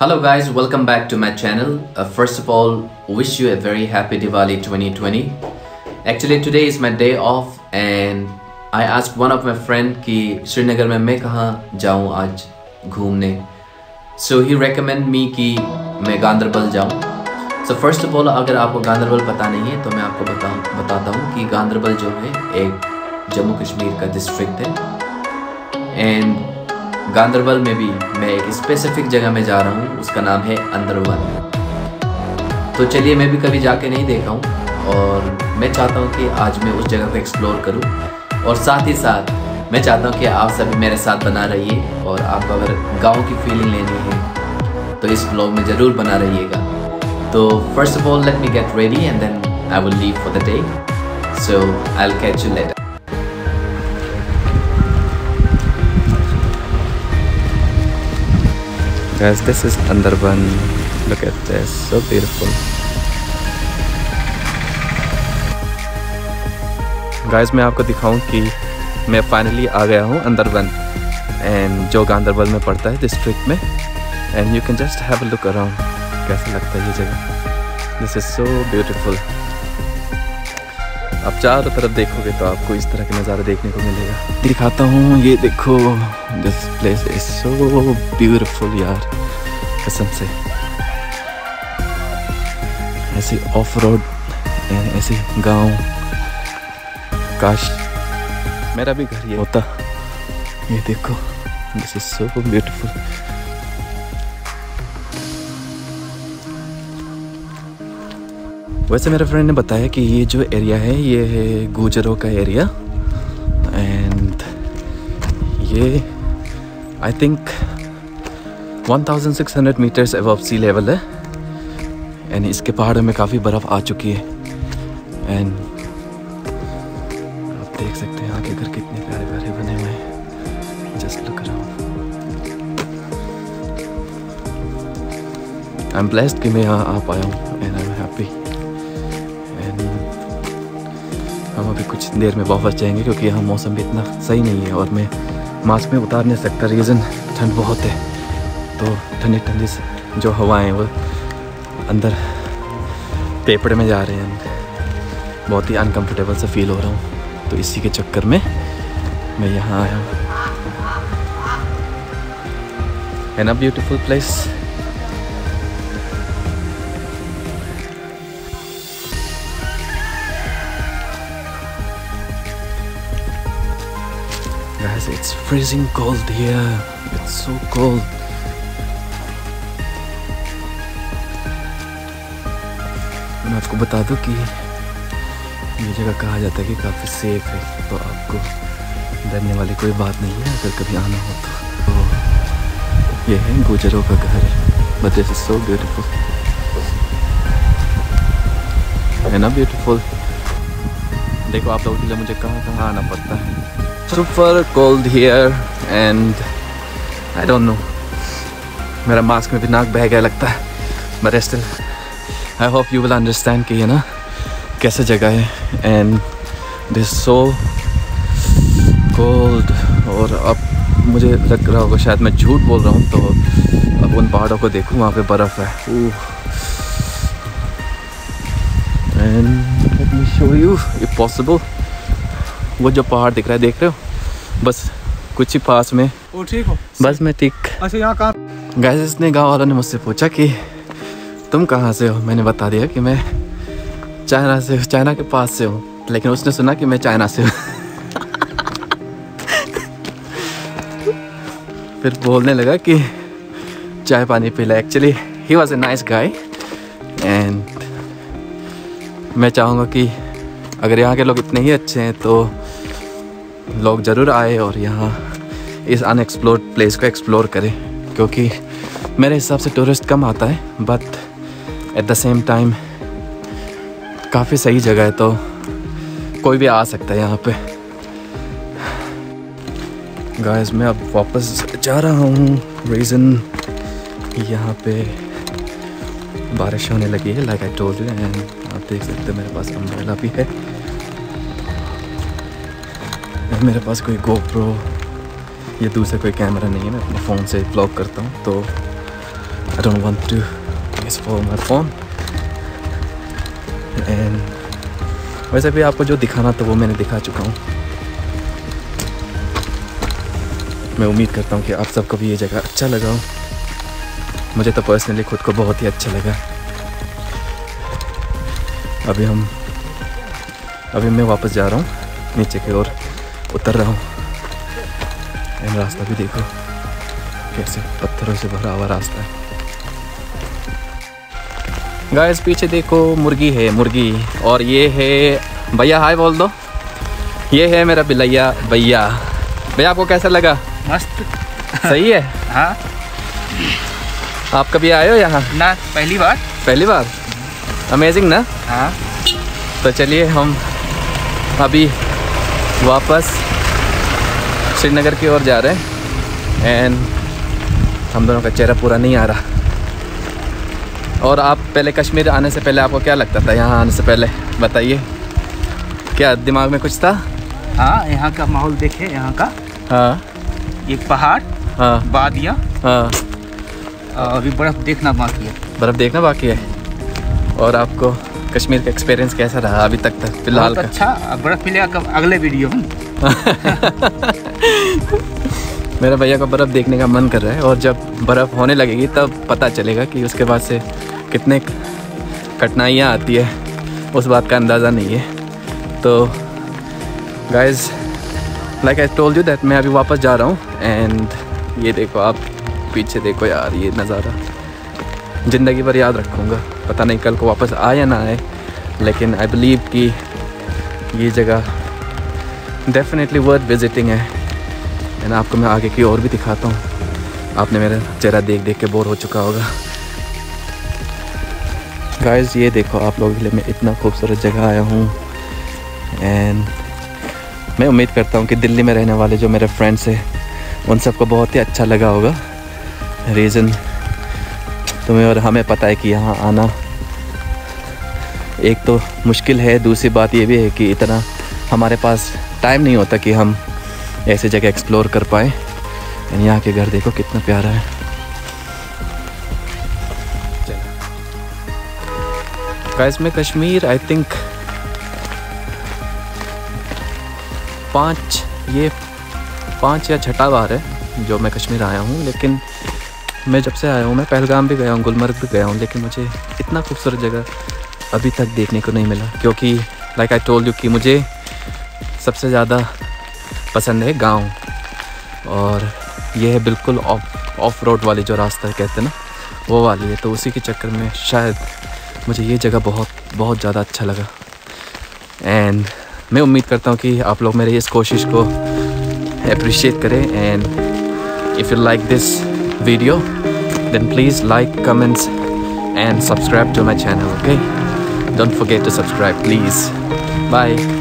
Hello guys, welcome back to my channel. Uh, first of all, wish you a very happy Diwali 2020. Actually today is my day off and I asked one of my friend कि श्रीनगर में मैं कहाँ जाऊँ आज घूमने So he recommend me कि मैं गांधरबल जाऊँ So first of all अगर आपको गांधरबल पता नहीं है तो मैं आपको बता बताता हूँ कि गांधरबल जो है एक जम्मू कश्मीर का डिस्ट्रिक्ट है एंड गांधरबल में भी मैं एक स्पेसिफिक जगह में जा रहा हूँ, उसका नाम है अंदरवन तो चलिए, मैं भी कभी जाके नहीं देखा हूँ, और मैं चाहता हूँ कि आज मैं उस जगह को एक्सप्लोर करूँ। और साथ ही साथ, मैं चाहता हूँ कि आप सभी मेरे साथ बना रहिए, और आपको अगर गाँव की फीलिंग लेनी है तो इस ब्लॉग में ज़रूर बना रहिएगा। तो first of all let me get ready and then I will leave for the day so I will catch you later Guys, this is Andarban. Look at this, so beautiful. Guys, मैं आपको दिखाऊँ कि मैं finally आ गया हूँ Andharban and जो गांधरबल में पड़ता है डिस्ट्रिक्ट में and you can just have a look around कैसा लगता है ये जगह दिस इज़ सो ब्यूटीफुल आप चारों तरफ़ देखोगे तो आपको इस तरह के नज़ारे देखने को मिलेगा। दिखाता हूँ, ये देखो this place is so beautiful यार, कसम से। ऐसे ऑफ़ रोड ऐसे गाँव, काश मेरा भी घर ये होता। ये देखो दिस इज़ सो ब्यूटीफुल वैसे मेरे फ्रेंड ने बताया कि ये जो एरिया है, ये है गुजरों का एरिया एंड ये I think 1600 metres above sea level है. एंड इसके पहाड़ों में काफ़ी बर्फ़ आ चुकी है. एंड आप देख सकते हैं आगे घर कितने प्यारे प्यारे बने हुए हैं. Just look around I am blessed कि मैं यहाँ आ पाया हूँ. हम अभी कुछ देर में वापस जाएँगे क्योंकि यहाँ मौसम भी इतना सही नहीं है और मैं मास्क में उतार नहीं सकता। रीज़न ठंड बहुत है। तो ठंडी ठंडी जो हवाएँ वो अंदर पेपड़े में जा रहे हैं। बहुत ही अनकम्फर्टेबल सा फील हो रहा हूँ। तो इसी के चक्कर में मैं यहाँ आया हूँ। An a beautiful place Guys, it's freezing cold here. It's so cold. मैं आपको बता दूँ कि ये जगह कहा जाता है कि काफ़ी सेफ़ है। तो आपको डरने वाली कोई बात नहीं है अगर कभी आना हो तो, तो ये है गुजरों का घर। But this is so beautiful है ना ब्यूटीफुल देखो आप लोगों के लिए मुझे कहाँ कहाँ आना पड़ता है। Super cold here and I don't know. मेरा मास्क में भी नाक बह गया लगता है but still I hope you will understand कि ये ना कैसे जगह है एंड दिस सो कोल्ड और अब मुझे लग रहा होगा शायद मैं झूठ बोल रहा हूँ तो अब उन पहाड़ों को देखूँ वहाँ पे बर्फ़ है। And let me show you if possible वो जो पहाड़ दिख रहा है देख रहे हो? बस कुछ ही पास में। ओ ठीक हो। बस मैं ठीक। अच्छा यहाँ कहाँ? गैस इसने गाँव वालों ने मुझसे पूछा कि तुम कहाँ से हो? मैंने बता दिया कि मैं चाइना से चाइना के पास से हूँ। लेकिन उसने सुना कि मैं चाइना से हूँ। फिर बोलने लगा कि चाय पानी पी ला। Actually he was a nice guy and मैं चाहूँगा कि अगर यहाँ के लोग इतने ही अच्छे हैं तो लोग ज़रूर आए और यहाँ इस अनएक्सप्लोर्ड प्लेस को एक्सप्लोर करें, क्योंकि मेरे हिसाब से टूरिस्ट कम आता है but at the same time काफ़ी सही जगह है तो कोई भी आ सकता है यहाँ पे। गाइस मैं अब वापस जा रहा हूँ। रीज़न यहाँ पे बारिश होने लगी है like I told you and आप देख सकते हैं मेरे पास अम्ब्रेला भी है। मेरे पास कोई गोप्रो या दूसरा कोई कैमरा नहीं है। मैं अपने फ़ोन से ब्लॉग करता हूँ तो I don't want to use for my phone. And वैसे भी आपको जो दिखाना था वो मैंने दिखा चुका हूँ। मैं उम्मीद करता हूँ कि आप सबको भी ये जगह अच्छा लगा हो। मुझे तो पर्सनली खुद को बहुत ही अच्छा लगा। अभी हम, अभी मैं वापस जा रहा हूँ नीचे की ओर। उतर रहा हूँ। एंड रास्ता भी देखो कैसे पत्थरों से भरा हुआ रास्ता है। गाइस पीछे देखो मुर्गी है मुर्गी। और ये है भैया हाय बोल दो। ये है मेरा बिलैया भैया। भैया आपको कैसा लगा? मस्त। सही है? हाँ। आप कभी आए हो यहाँ? ना पहली बार। पहली बार? अमेजिंग ना? हाँ। तो चलिए हम अभी वापस श्रीनगर की ओर जा रहे हैं। एंड हम दोनों का चेहरा पूरा नहीं आ रहा। और आप पहले कश्मीर आने से पहले आपको क्या लगता था? यहाँ आने से पहले बताइए। क्या दिमाग में कुछ था? हाँ यहाँ का माहौल देखे यहाँ का। हाँ। एक पहाड़ हाँ। वादियाँ हाँ। अभी बर्फ़ देखना बाकी है। बर्फ़ देखना बाकी है। और आपको कश्मीर का एक्सपीरियंस कैसा रहा अभी तक तक फ़िलहाल का? अच्छा बर्फ़ मिलेगा कब अगले वीडियो में। मेरा भैया को बर्फ़ देखने का मन कर रहा है और जब बर्फ़ होने लगेगी तब पता चलेगा कि उसके बाद से कितने कठिनाइयाँ आती है उस बात का अंदाज़ा नहीं है। तो guys like I told you that मैं अभी वापस जा रहा हूँ एंड ये देखो आप पीछे देखो यार ये नज़ारा। ज़िंदगी भर याद रखूँगा। पता नहीं कल को वापस आए या ना आए, लेकिन आई बिलीव कि ये जगह डेफिनेटली वर्थ विजिटिंग है। एंड आपको मैं आगे की और भी दिखाता हूँ। आपने मेरा चेहरा देख देख के बोर हो चुका होगा। गाइस ये देखो, आप लोगों के लिए मैं इतना खूबसूरत जगह आया हूँ। एंड मैं उम्मीद करता हूँ कि दिल्ली में रहने वाले जो मेरे फ्रेंड्स हैं, उन सबको बहुत ही अच्छा लगा होगा। रीज़न तुम्हें और हमें पता है कि यहाँ आना एक तो मुश्किल है, दूसरी बात ये भी है कि इतना हमारे पास टाइम नहीं होता कि हम ऐसे जगह एक्सप्लोर कर पाए। यहाँ के घर देखो कितना प्यारा है। गाइस में कश्मीर आई थिंक पाँच, ये पाँच या छठा बार है जो मैं कश्मीर आया हूँ, लेकिन मैं जब से आया हूँ, मैं पहलगाम भी गया हूँ, गुलमर्ग भी गया हूँ, लेकिन मुझे इतना खूबसूरत जगह अभी तक देखने को नहीं मिला, क्योंकि लाइक आई टोल्ड यू कि मुझे सबसे ज़्यादा पसंद है गाँव। और ये है बिल्कुल ऑफ़ ऑफ़ रोड वाली जो रास्ता कहते हैं ना, वो वाली है तो उसी के चक्कर में शायद मुझे ये जगह बहुत बहुत ज़्यादा अच्छा लगा। एंड मैं उम्मीद करता हूँ कि आप लोग मेरे इस कोशिश को अप्रिशिएट करें। And if you like this video then please like comments and subscribe to my channel okay? Don't forget to subscribe please. Bye.